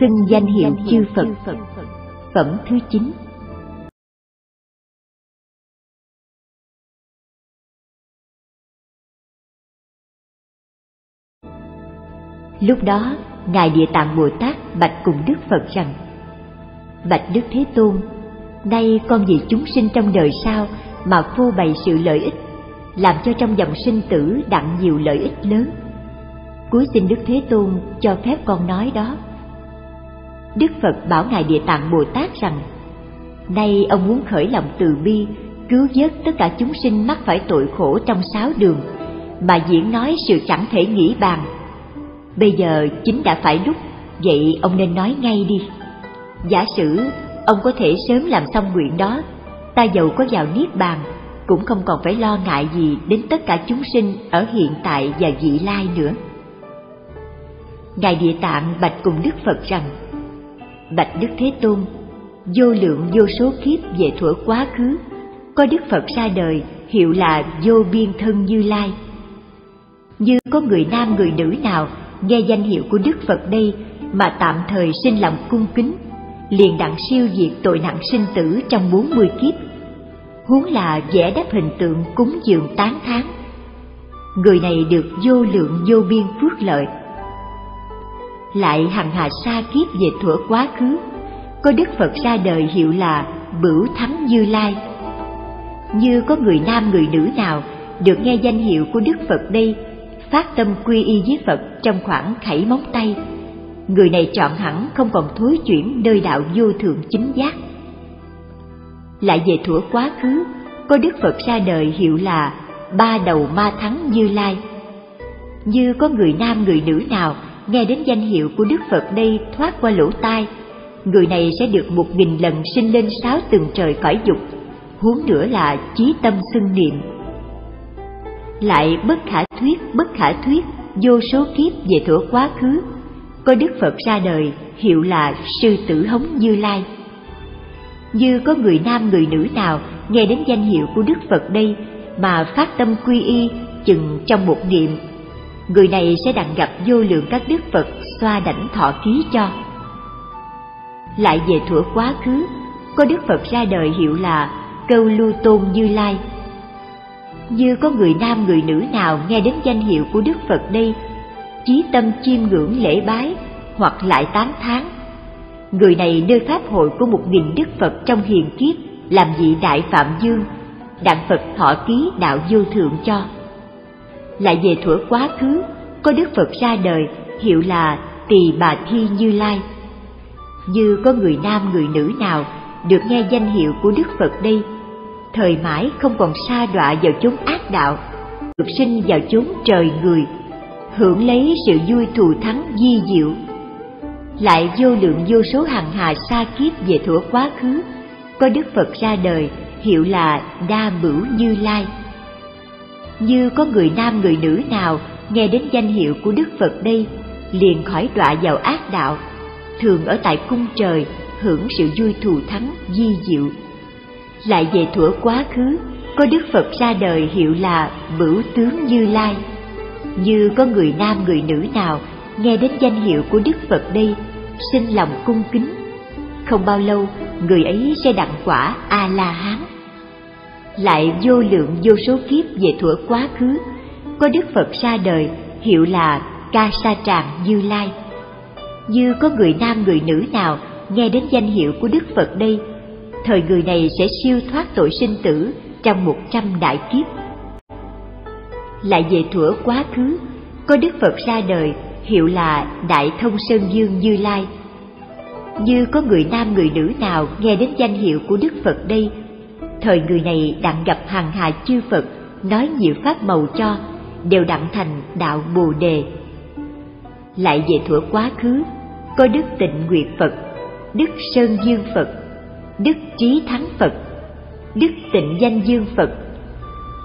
xưng danh hiệu chư Phật. Phẩm thứ 9 Lúc đó, Ngài Địa Tạng Bồ Tát bạch cùng Đức Phật rằng Bạch Đức Thế Tôn, nay con vì chúng sinh trong đời sau mà phô bày sự lợi ích, làm cho trong dòng sinh tử đặng nhiều lợi ích lớn. Cuối xin Đức Thế Tôn cho phép con nói đó. Đức Phật bảo Ngài Địa Tạng Bồ Tát rằng Nay ông muốn khởi lòng từ bi, cứu vớt tất cả chúng sinh mắc phải tội khổ trong sáu đường, mà diễn nói sự chẳng thể nghĩ bàn Bây giờ chính đã phải lúc, vậy ông nên nói ngay đi. Giả sử ông có thể sớm làm xong nguyện đó, ta giàu có vào niết bàn, cũng không còn phải lo ngại gì đến tất cả chúng sinh ở hiện tại và vị lai nữa. Ngài Địa Tạng bạch cùng Đức Phật rằng, Bạch Đức Thế Tôn, vô lượng vô số kiếp về thuở quá khứ, có Đức Phật ra đời hiệu là vô biên thân Như Lai. Như có người nam người nữ nào nghe danh hiệu của Đức Phật đây mà tạm thời sinh lòng cung kính, liền đặng siêu diệt tội nặng sinh tử trong bốn mươi kiếp. Huống là vẽ đáp hình tượng cúng dường tán thán. Người này được vô lượng vô biên phước lợi. Lại hằng hà xa kiếp về thuở quá khứ, có Đức Phật ra đời hiệu là Bửu Thắng Như Lai. Như có người nam người nữ nào được nghe danh hiệu của Đức Phật đây phát tâm quy y với Phật trong khoảng khảy móng tay, người này chọn hẳn không còn thối chuyển nơi đạo vô thượng chính giác. Lại về thuở quá khứ, có Đức Phật ra đời hiệu là Ba Đầu Ma Thắng Như Lai. Như có người nam người nữ nào nghe đến danh hiệu của Đức Phật đây thoát qua lỗ tai, người này sẽ được một nghìn lần sinh lên sáu tầng trời cõi dục, huống nữa là chí tâm xưng niệm. Lại bất khả thuyết bất khả thuyết vô số kiếp về thuở quá khứ có đức phật ra đời hiệu là sư tử hống như lai. Như có người nam người nữ nào nghe đến danh hiệu của đức phật đây mà phát tâm quy y chừng trong một niệm người này sẽ đặng gặp vô lượng các đức phật xoa đảnh thọ ký cho lại về thuở quá khứ có đức phật ra đời hiệu là câu lưu tôn như lai như có người nam người nữ nào nghe đến danh hiệu của Đức Phật đây, chí tâm chiêm ngưỡng lễ bái hoặc lại tán thán. Người này nơi pháp hội của một nghìn Đức Phật trong hiền kiếp làm vị đại phạm dương, đặng Phật thọ ký đạo vô thượng cho. Lại về thuở quá khứ, có Đức Phật ra đời hiệu là Tỳ Bà Thi Như Lai. Như có người nam người nữ nào được nghe danh hiệu của Đức Phật đây thời mãi không còn sa đọa vào chốn ác đạo, được sinh vào chốn trời người, hưởng lấy sự vui thù thắng di diệu. Lại vô lượng vô số hàng hà xa kiếp về thuở quá khứ, có Đức Phật ra đời hiệu là Đa Bửu Như Lai. Như có người nam người nữ nào nghe đến danh hiệu của Đức Phật đây, liền khỏi đọa vào ác đạo, thường ở tại cung trời hưởng sự vui thù thắng di diệu. Lại về thuở quá khứ có đức phật ra đời hiệu là bửu tướng như lai. Như có người nam người nữ nào nghe đến danh hiệu của đức phật đây sinh lòng cung kính. Không bao lâu người ấy sẽ đặng quả a la hán lại vô lượng vô số kiếp về thuở quá khứ có đức phật ra đời hiệu là ca sa tràng như lai như có người nam người nữ nào nghe đến danh hiệu của đức phật đây thời người này sẽ siêu thoát tội sinh tử trong một trăm đại kiếp. Lại về thuở quá khứ, có Đức Phật ra đời hiệu là Đại Thông Sơn Dương Như Lai. Như có người nam người nữ nào nghe đến danh hiệu của Đức Phật đây, thời người này đặng gặp hàng hà chư Phật nói nhiều pháp màu cho, đều đặng thành đạo Bồ Đề. Lại về thuở quá khứ, có Đức Tịnh Nguyệt Phật, Đức Sơn Dương Phật, Đức Trí Thắng Phật, Đức Tịnh Danh Dương Phật,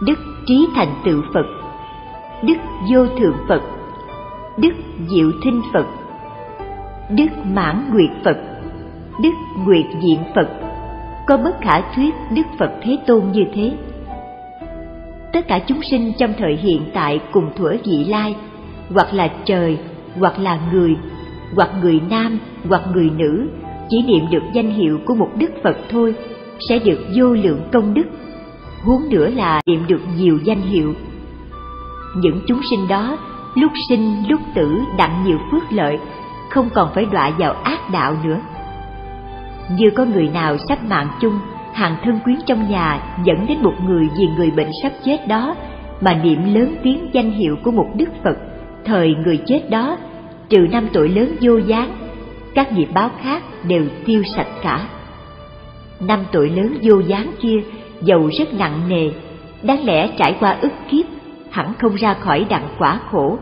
Đức Trí Thành Tựu Phật, Đức Vô Thượng Phật, Đức Diệu Thinh Phật, Đức Mãn Nguyệt Phật, Đức Nguyệt Diện Phật, có bất khả thuyết Đức Phật Thế Tôn như thế. Tất cả chúng sinh trong thời hiện tại cùng thuở vị lai, hoặc là trời, hoặc là người, hoặc người nam, hoặc người nữ chỉ niệm được danh hiệu của một đức Phật thôi sẽ được vô lượng công đức, huống nữa là niệm được nhiều danh hiệu. Những chúng sinh đó lúc sinh lúc tử đặng nhiều phước lợi, không còn phải đọa vào ác đạo nữa. Như có người nào sắp mạng chung, hàng thân quyến trong nhà dẫn đến một người vì người bệnh sắp chết đó mà niệm lớn tiếng danh hiệu của một đức Phật, thời người chết đó trừ năm tội lớn vô gián, các nghiệp báo khác đều tiêu sạch cả. Năm tội lớn vô gián kia dầu rất nặng nề, đáng lẽ trải qua ức kiếp, hẳn không ra khỏi đặng quả khổ.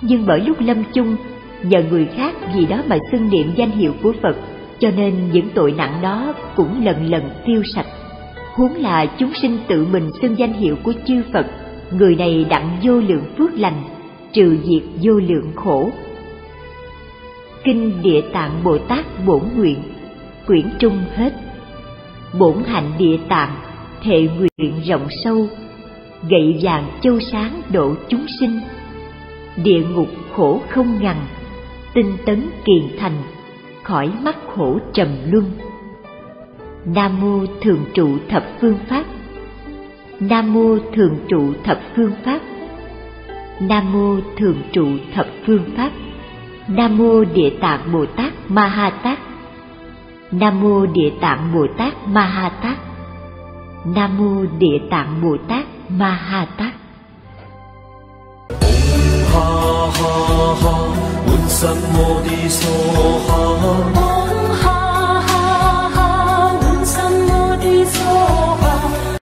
Nhưng bởi lúc lâm chung, nhờ người khác vì đó mà xưng niệm danh hiệu của Phật, cho nên những tội nặng đó cũng lần lần tiêu sạch. Huống là chúng sinh tự mình xưng danh hiệu của chư Phật, người này đặng vô lượng phước lành, trừ diệt vô lượng khổ. Kinh Địa Tạng Bồ Tát Bổn Nguyện Quyển Trung hết Bổn hạnh Địa Tạng Thệ nguyện rộng sâu Gậy vàng châu sáng độ chúng sinh Địa ngục khổ không ngằn Tinh tấn kiền thành Khỏi mắc khổ trầm luân Nam mô Thường trụ thập phương pháp Nam mô Thường trụ thập phương pháp Nam mô Thường trụ thập phương pháp Nam mô Địa Tạng Bồ Tát Ma Ha Tát. Nam mô Địa Tạng Bồ Tát Ma Ha Tát. Nam mô Địa Tạng Bồ Tát Ma Ha Tát. Ha ha ha, 三摩地梭哈。